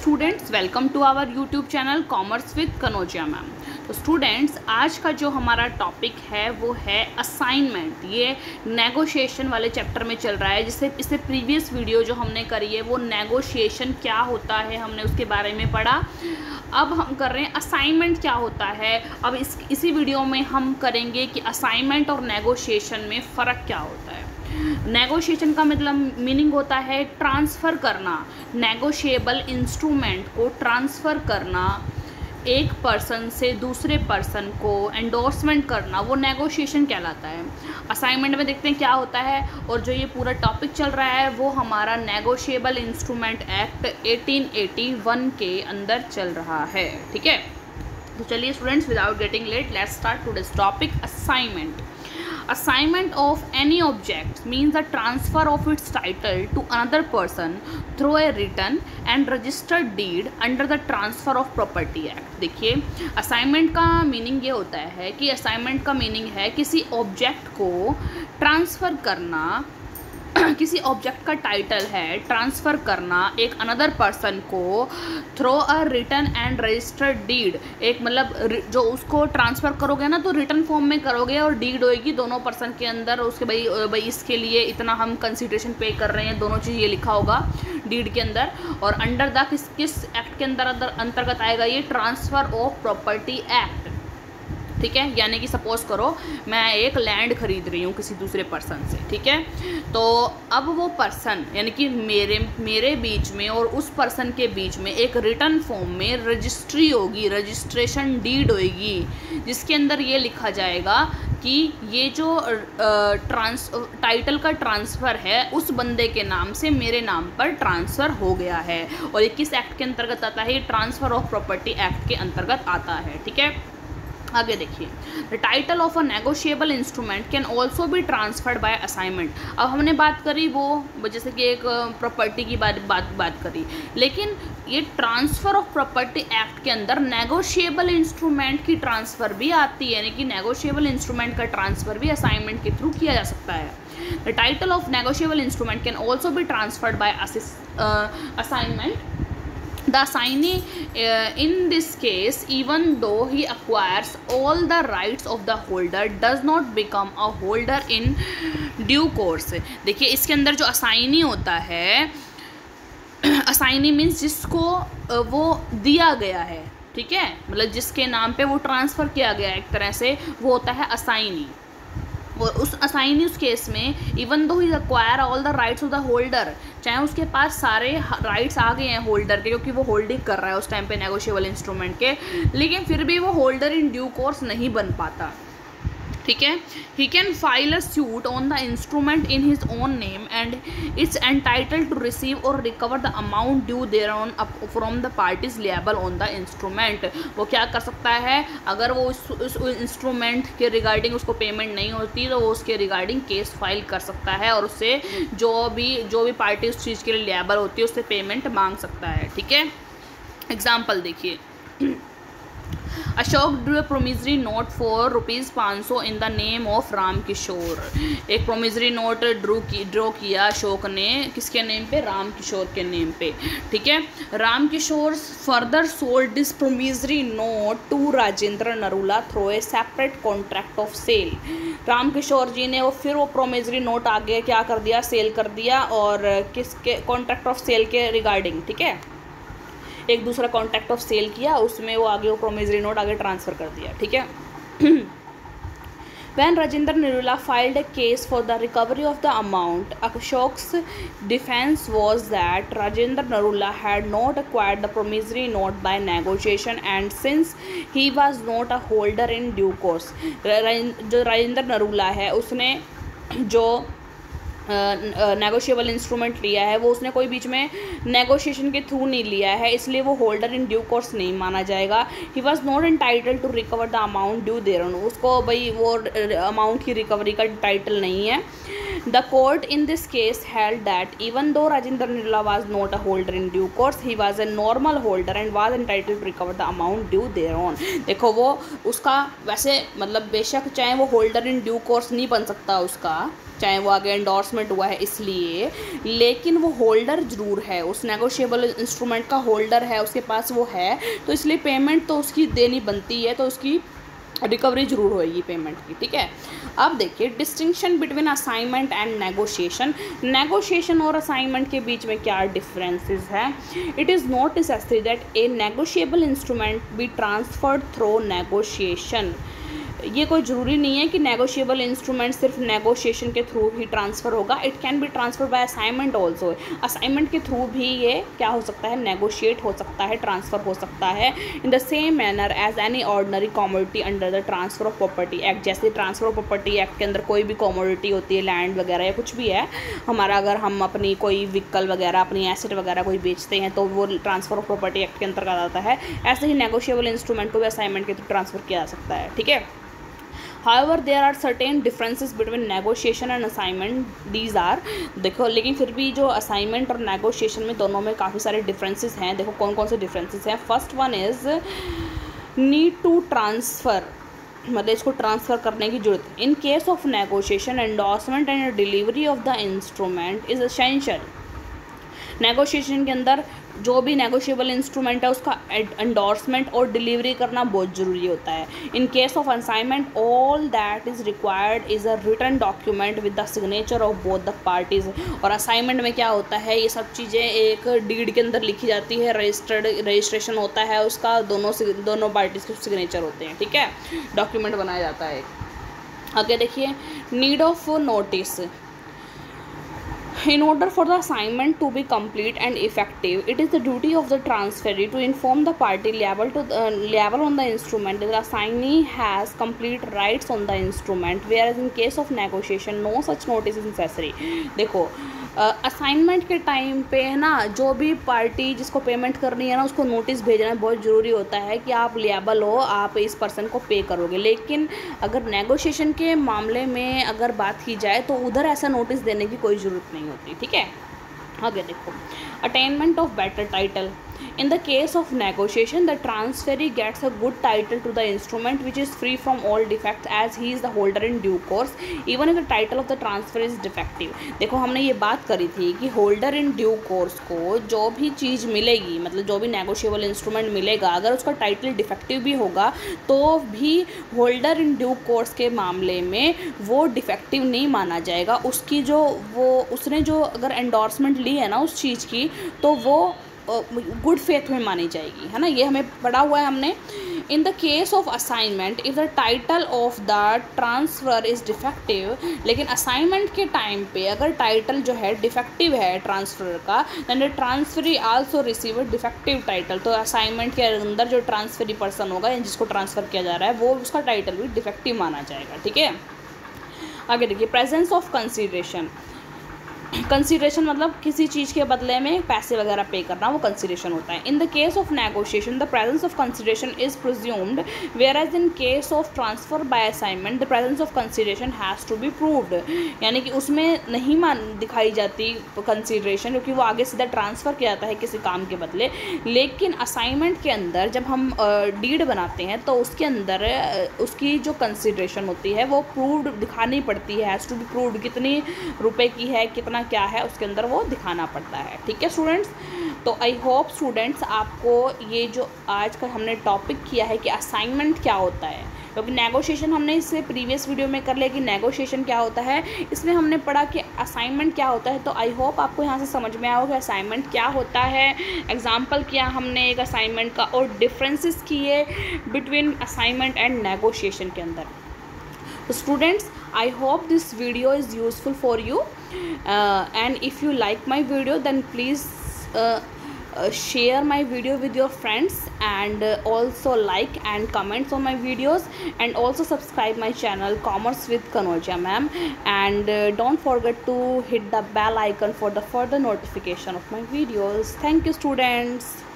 Students welcome to our YouTube channel commerce with Kanojia ma'am तो students आज का जो हमारा टॉपिक है, वो है असाइनमेंट ये नेगोशिएशन वाले चैप्टर में चल रहा है जिससे इससे प्रीवियस वीडियो जो हमने करी है, वो नेगोशिएशन क्या होता है, हमने उसके बारे में पढ़ा। अब हम कर रहे हैं असाइनमेंट क्या होता है। अब इस, इसी वीडियो में हम करेंगे कि असाइनमेंट और नेगोशिएशन में फ़र्क क्या होता है। नेगोशिएशन का मतलब मीनिंग होता है ट्रांसफ़र करना। नेगोशिएबल इंस्ट्रूमेंट को ट्रांसफ़र करना, एक पर्सन से दूसरे पर्सन को एंडोर्समेंट करना, वो नेगोशिएशन कहलाता है। असाइनमेंट में देखते हैं क्या होता है, और जो ये पूरा टॉपिक चल रहा है, वो हमारा नेगोशिएबल इंस्ट्रूमेंट एक्ट 1881 के अंदर चल रहा है। ठीक है? तो चलिए students without getting late let's start to this topic assignment assignment of any object means the transfer of its title to another person through a written and registered deed under the transfer of property act देखिए assignment का meaning ये होता है कि assignment का meaning है किसी object को ट्रांसफ़र करना किसी ऑब्जेक्ट का टाइटल है ट्रांसफ़र करना, एक अनदर पर्सन को through a written and registered deed एक मतलब जो उसको ट्रांसफ़र करोगे ना तो रिटर्न फॉर्म में करोगे और डीड होएगी दोनों पर्सन के अंदर, उसके भाई भाई इसके लिए इतना हम कंसिडरेशन पे कर रहे हैं, दोनों चीज़ ये लिखा होगा डीड के अंदर, और अंडर द किस किस एक्ट के अंदर अंतर्गत आएगा ये ट्रांसफ़र ऑफ़ प्रॉपर्टी एक्ट ठीक है? यानी कि सपोज़ करो, मैं एक लैंड खरीद रही हूँ किसी दूसरे पर्सन से, ठीक है? तो अब वो पर्सन यानी कि मेरे मेरे बीच में और उस पर्सन के बीच में एक रिटर्न फॉर्म में रजिस्ट्री होगी रजिस्ट्रेशन डीड होगी, जिसके अंदर ये लिखा जाएगा कि ये जो ट्रांस टाइटल का ट्रांसफ़र है, उस बंदे के नाम से मेरे नाम पर ट्रांसफ़र हो गया है। और ये किस एक्ट के अंतर्गत आता है? ये ट्रांसफ़र ऑफ़ प्रॉपर्टी एक्ट के अंतर्गत आता है, ठीक है? आगे देखिए। The title of a negotiable instrument can also भी ट्रांसफर्ड बाय असाइनमेंट अब हमने बात करी वो, जैसे कि एक प्रॉपर्टी की बात बात बात करी। लेकिन ये ट्रांसफ़र ऑफ़ प्रॉपर्टी एक्ट के अंदर नेगोशिएबल इंस्ट्रूमेंट की ट्रांसफ़र भी आती है, यानी कि नेगोशिएबल इंस्ट्रूमेंट का ट्रांसफ़र भी असाइनमेंट के थ्रू किया जा सकता है। The title of negotiable instrument can also भी transferred by assignment The assignee uh, in this case, even though he acquires all the rights of the holder, does not become a holder in due course. देखिए इसके अंदर जो assignee होता है assignee means जिसको वो दिया गया है ठीक है मतलब जिसके नाम पे वो ट्रांसफ़र किया गया है एक तरह से वो होता है असाइनी उस असाइनी उस केस में even though he acquire all the rights of the holder चाहे उसके पास सारे राइट्स आ गए हैं होल्डर के, क्योंकि वो होल्डिंग कर रहा है उस टाइम पे नेगोशिएबल इंस्ट्रूमेंट के, लेकिन फिर भी वो होल्डर इन ड्यू कोर्स नहीं बन पाता। ठीक है? He can file a suit on the instrument in his own name and it's entitle to receive और recover the amount due thereon from the parties liable on the instrument वो क्या कर सकता है? अगर वो उस इंस्ट्रूमेंट के रिगार्डिंग उसको पेमेंट नहीं होती तो वो उसके रिगार्डिंग केस फ़ाइल कर सकता है और उससे जो भी जो भी पार्टी उस चीज़ के लिए लेबल होती है, उससे पेमेंट मांग सकता है। ठीक है? एग्ज़ाम्पल देखिए। Ashok drew promissory note for rupees पाँच सौ in the name of Ram Kishore एक प्रोमिजरी नोट ड्रू की, ड्रॉ किया अशोक ने, किसके नेम पे? राम किशोर के नेम पे। ठीक है? Ram Kishore further sold this promissory note to Rajendra Narula through a separate contract of sale Ram Kishore ji ने वो फिर वो प्रोमिजरी नोट आगे क्या कर दिया सेल कर दिया और किसके कॉन्ट्रैक्ट ऑफ़ सेल के रिगार्डिंग ठीक है? एक दूसरा कॉन्टैक्ट ऑफ़ सेल किया, उसमें वो आगे वो प्रोमिजरी नोट आगे ट्रांसफ़र कर दिया, ठीक है? When Rajendra Narula filed a case for the recovery of the amount Ashok's defence was that Rajendra Narula had not acquire the promissory note by negotiation and since he was not a holder in due course जो राजेंद्र नरुला है, उसने जो negotiable instrument लिया है, वो उसने कोई बीच में नेगोशिएशन के थ्रू नहीं लिया है, इसलिए वो होल्डर इन ड्यू कोर्स नहीं माना जाएगा। He was not title to recover the amount due thereon भाई वो अमाउंट की रिकवरी का टाइटल नहीं है। The court in this case held that even though Rajendra Narula was not a holder in due course he was a normal holder and was title to recover the amount due thereon वो, उसका वैसे मतलब बेशक चाहे वो holder in due course नहीं बन सकता उसका चाहे वो आगे एंडोर्समेंट हुआ है इसलिए, लेकिन वो होल्डर ज़रूर है। उस नेगोशिएबल इंस्ट्रूमेंट का होल्डर है, उसके पास वो है। तो इसलिए पेमेंट तो उसकी देनी बनती है तो उसकी रिकवरी ज़रूर होएगी पेमेंट की, ठीक है? अब देखिए distinction between assignment and negotiation negotiation और असाइनमेंट के बीच में क्या डिफरेंसेस है? It is not necessary that a negotiable instrument be transferred through negotiation ये कोई ज़रूरी नहीं है कि नेगोशिएबल इंस्ट्रूमेंट सिर्फ़ नेगोशिएशन के थ्रू ही ट्रांसफ़र होगा। It can be transfer by assignment also assignment के थ्रू भी ये क्या हो सकता है? नेगोशिएट हो सकता है ट्रांसफ़र हो सकता है in the same manner as any ordinary commodity under the transfer of property act जैसे ट्रांसफ़र ऑफ़ प्रॉपर्टी एक्ट के अंदर कोई भी कॉमोडिटी होती है लैंड वगैरह या कुछ भी है, हमारा अगर हम अपनी कोई व्हीकल वगैरह, अपनी एसेट वगैरह कोई बेचते हैं तो वो ट्रांसफ़र ऑफ़ प्रॉपर्टी एक्ट के अंतर्गत आता है। ऐसे ही नेगोशिएबल इंस्ट्रूमेंट को भी असाइनमेंट के थ्रू ट्रांसफ़र किया जा सकता है, ठीक है? However there are certain differences between negotiation and assignment these are देखो, लेकिन फिर भी जो असाइनमेंट और नेगोशिएशन में दोनों में काफ़ी सारे डिफरेंसेस हैं। देखो कौन कौन से डिफरेंसेस हैं? First one is need to transfer मतलब इसको ट्रांसफ़र करने की ज़रूरत। In case of negotiation endorsement and delivery of the instrument is essential negotiation के अंदर जो भी नेगोशिएबल इंस्ट्रूमेंट है, उसका एंडोर्समेंट और डिलीवरी करना बहुत ज़रूरी होता है। In case of assignment all that is required is a written document with the signature of both the parties और असाइनमेंट में क्या होता है, ये सब चीज़ें एक डीड के अंदर लिखी जाती है रजिस्टर्ड रजिस्ट्रेशन होता है, उसका दोनों दोनों पार्टीज़ के सिग्नेचर होते हैं, ठीक है? डॉक्यूमेंट बनाया जाता है आगे देखिए need of notice In order for the assignment to be complete and effective, it is the duty of the transferee to inform the party liable to the, uh, liable on the instrument that the assignee has complete rights on the instrument, whereas in case of negotiation, no such notice is necessary. देखो assignment के time पे है ना, जो भी party जिसको payment करनी है ना, उसको नोटिस भेजना बहुत ज़रूरी होता है कि आप लियाबल हो, आप इस पर्सन को पे करोगे। लेकिन अगर नेगोशिएशन के मामले में अगर बात की जाए तो उधर ऐसा नोटिस देने की कोई ज़रूरत नहीं होती, ठीक है? आगे देखो। Attainment of better title In the case of negotiation, the transferee gets a good title to the instrument which is free from all defects as he is the holder in due course even if the title of the transfer is defective. देखो हमने ये बात करी थी कि holder in due course को जो भी चीज़ मिलेगी मतलब जो भी नेगोशिएबल इंस्ट्रूमेंट मिलेगा अगर उसका टाइटल डिफेक्टिव भी होगा तो भी होल्डर इन ड्यू कोर्स के मामले में वो डिफेक्टिव नहीं माना जाएगा उसकी जो वो उसने जो अगर एंडोर्समेंट ली है ना उस चीज़ की तो वो गुड फेथ में मानी जाएगी, है ना? ये हमें पढ़ा हुआ है हमने। In the case of assignment, if the title of the transfer is defective, लेकिन असाइनमेंट के टाइम पे अगर टाइटल जो है डिफेक्टिव है ट्रांसफ़र का then the transferee also receive defective title तो असाइनमेंट के अंदर जो ट्रांसफरी पर्सन होगा जिसको ट्रांसफ़र किया जा रहा है, वो उसका टाइटल भी डिफेक्टिव माना जाएगा, ठीक है? आगे देखिए प्रेजेंस ऑफ़ कंसिडरेशन कंसिडरेशन मतलब किसी चीज़ के बदले में पैसे वगैरह पे करना, वो कंसिडरेशन होता है। In the case of negotiation the presence of consideration is presumed whereas in case of transfer by assignment the presence of consideration has to be proved यानी कि उसमें नहीं मान, दिखाई जाती कंसिडरेशन क्योंकि वो आगे सीधा ट्रांसफ़र किया जाता है किसी काम के बदले। लेकिन असाइनमेंट के अंदर जब हम डीड बनाते हैं तो उसके अंदर उसकी जो कंसिडरेशन होती है, वो प्रूव्ड दिखानी पड़ती है हैज़ टू बी प्रूव्ड कितनी रुपए की है, कितना करना क्या है, उसके अंदर वो दिखाना पड़ता है। ठीक है स्टूडेंट्स तो आई होप स्टूडेंट्स आपको ये जो आज का हमने टॉपिक किया है कि असाइनमेंट क्या होता है। क्योंकि नेगोशिएशन हमने इससे प्रीवियस वीडियो में कर लिया कि नेगोशिएशन क्या होता है। इसमें हमने पढ़ा कि असाइनमेंट क्या होता है। तो आई होप आपको यहाँ से समझ में आओगे असाइनमेंट क्या होता है। एग्ज़ाम्पल किया हमने एक असाइनमेंट का और डिफरेंसेस किए बिटवीन असाइनमेंट एंड नेगोशिएशन के अंदर। students i hope this video is useful for you. Uh, and if you like my video then please uh, uh, share my video with your friends and uh, also like and comments on my videos and also subscribe my channel commerce with kanoja ma'am. And uh, don't forget to hit the bell icon for the further notification of my videos. Thank you students.